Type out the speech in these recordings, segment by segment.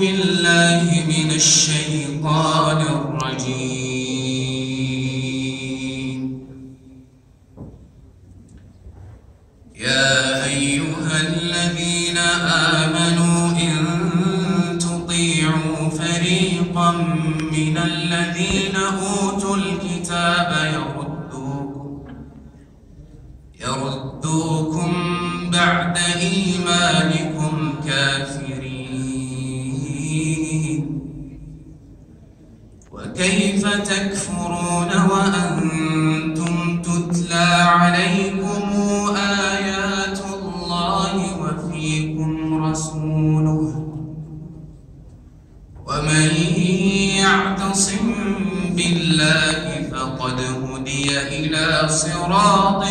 بالله يأتيكم رسوله. ومن يعتصم بالله فقد هدي إلى صراط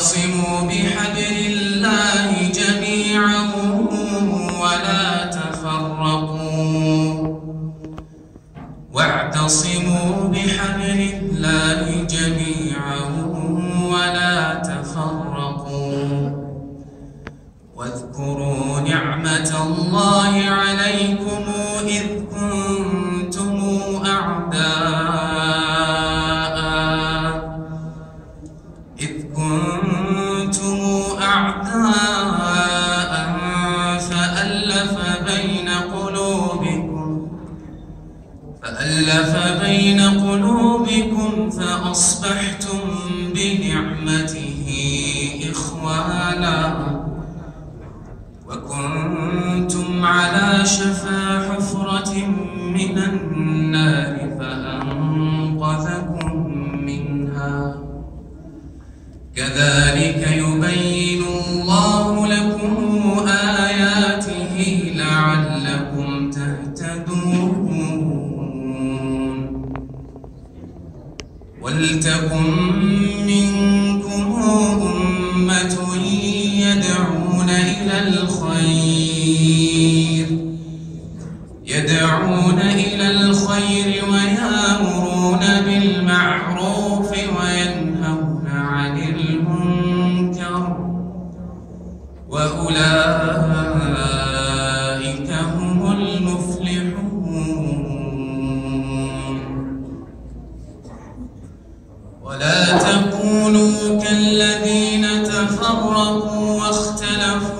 واعتصموا بحبل الله جميعا ولا تفرقوا. واعتصموا ذلك تكونوا كالذين تفرقوا واختلفوا.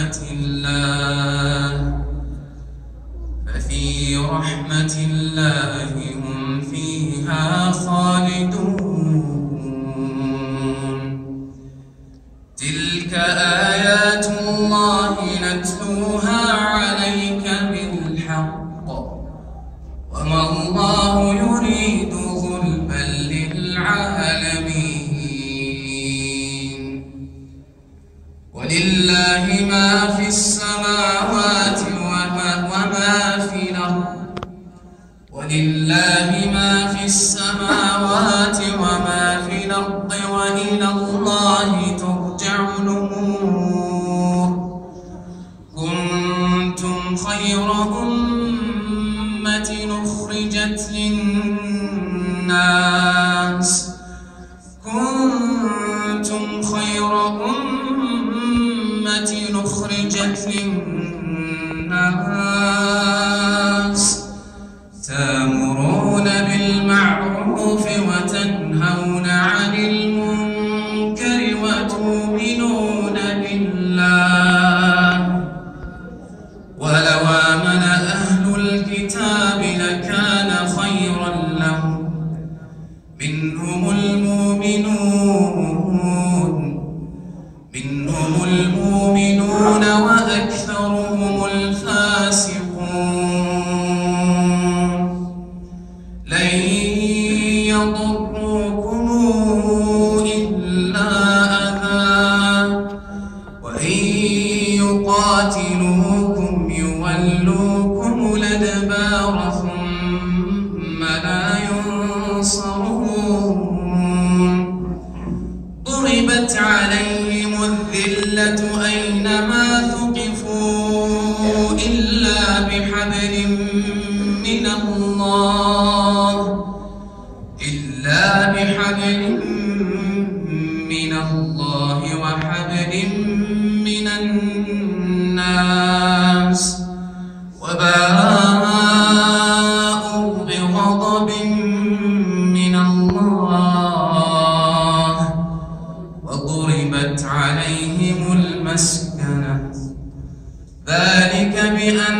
جنات عليهم المسكنة. ذلك بأن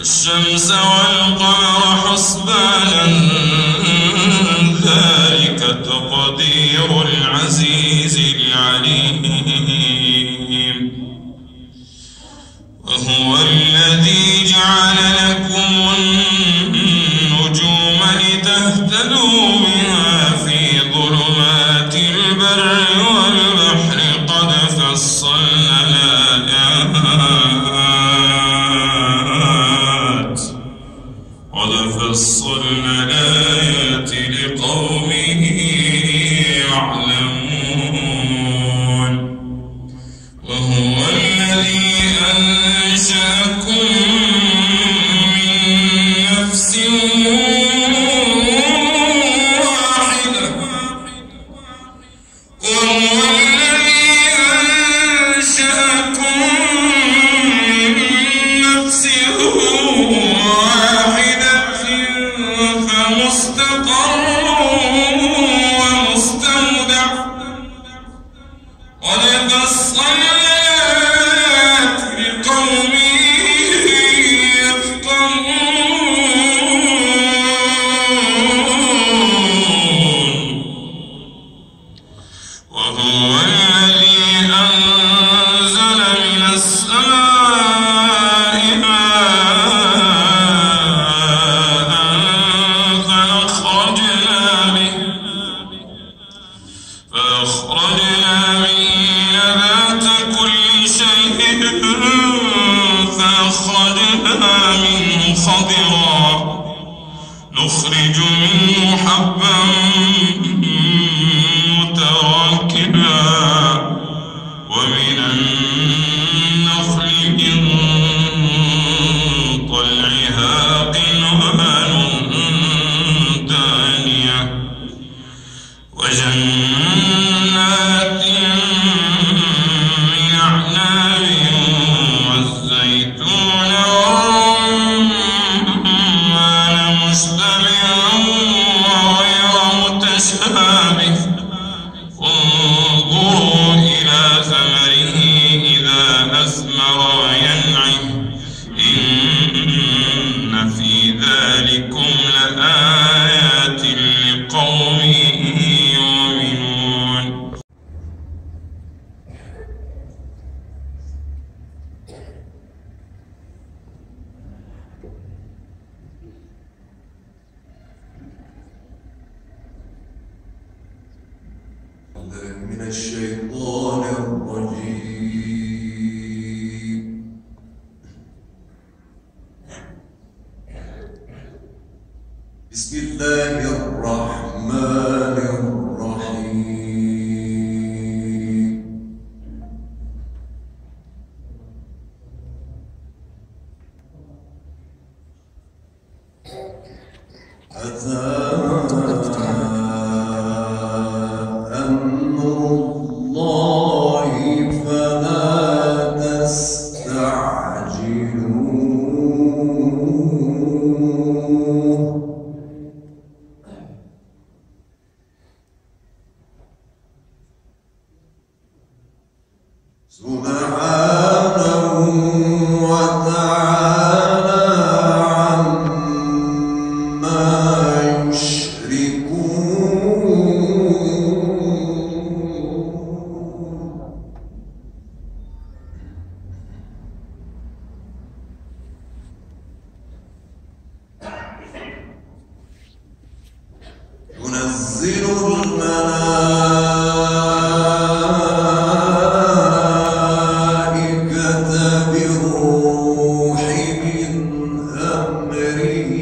والشمس والقمر حسبانا ذلك تقدير. Mm-hmm. day.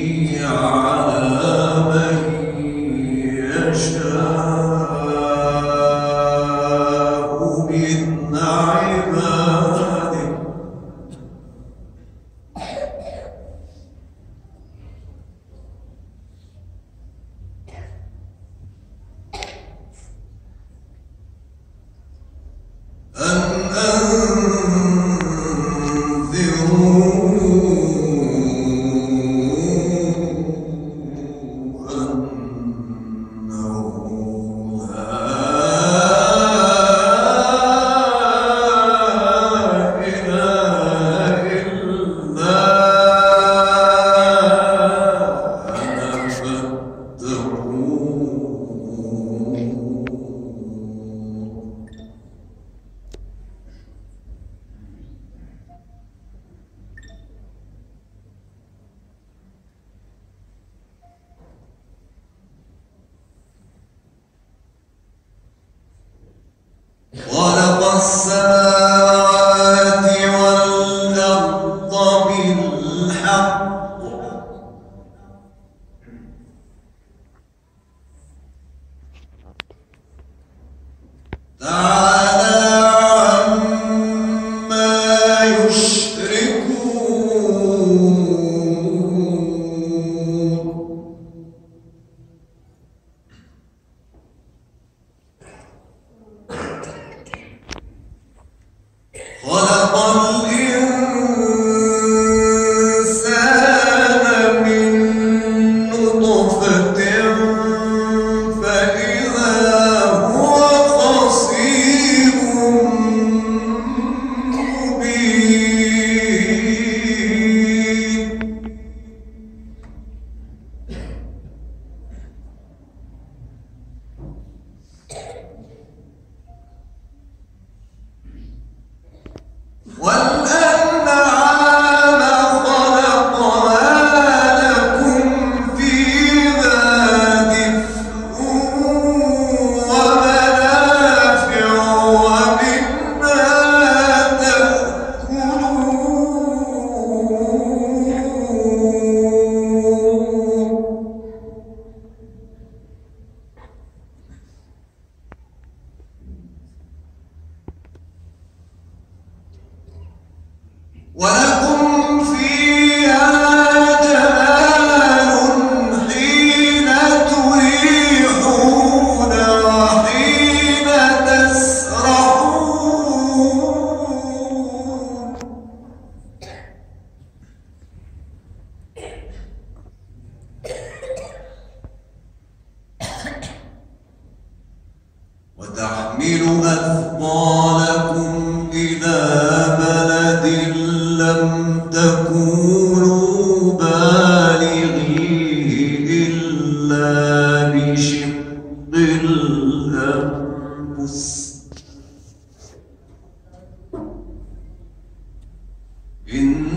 ولكم إن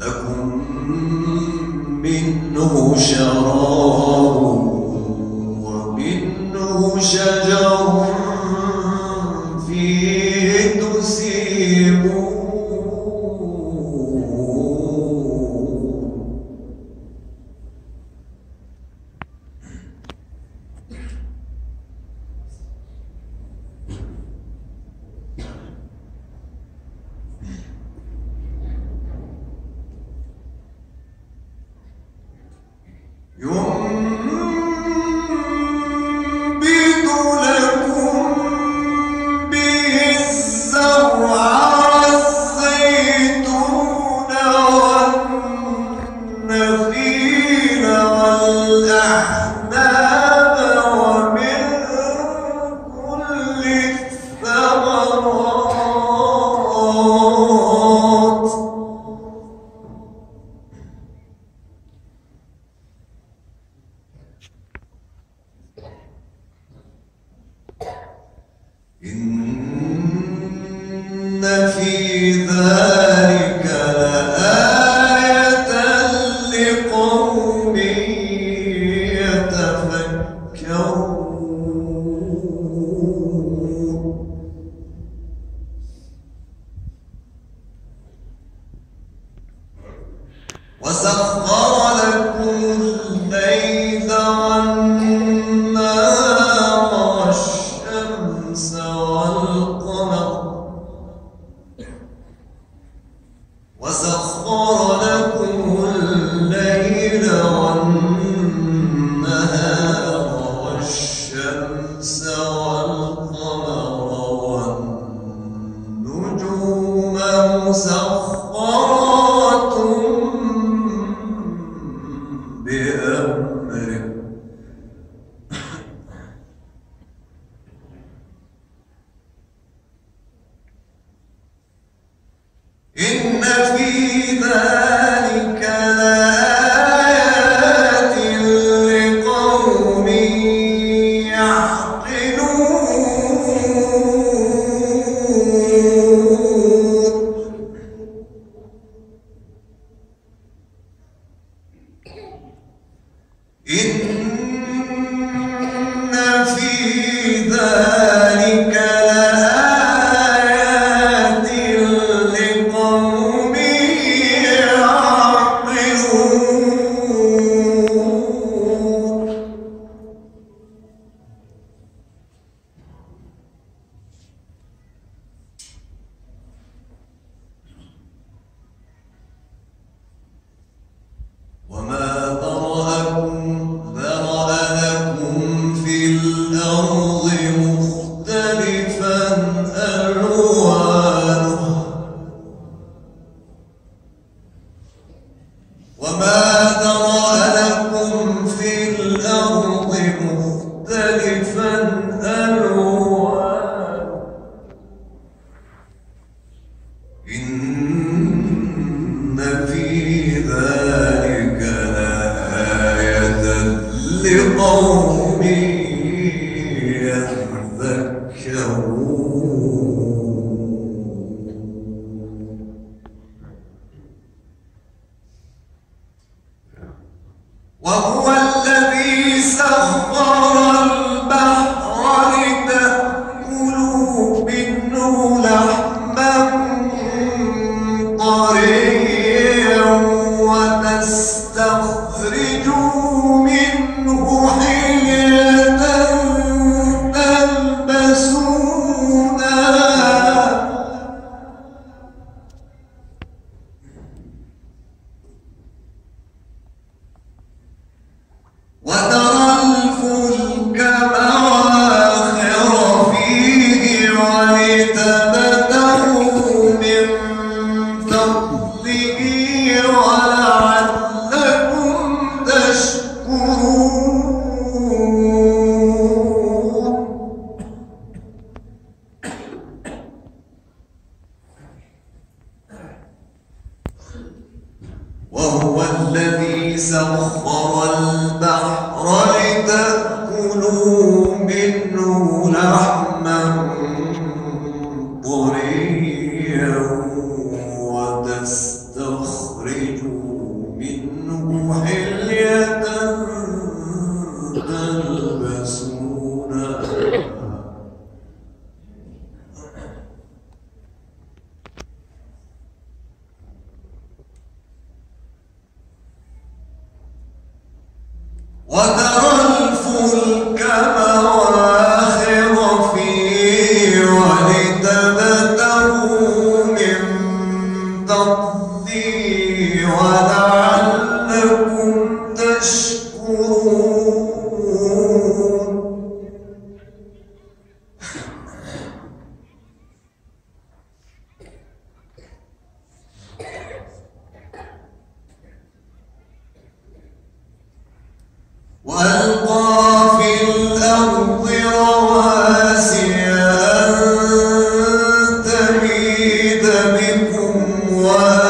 لكم منه شراب. وزق إن بكم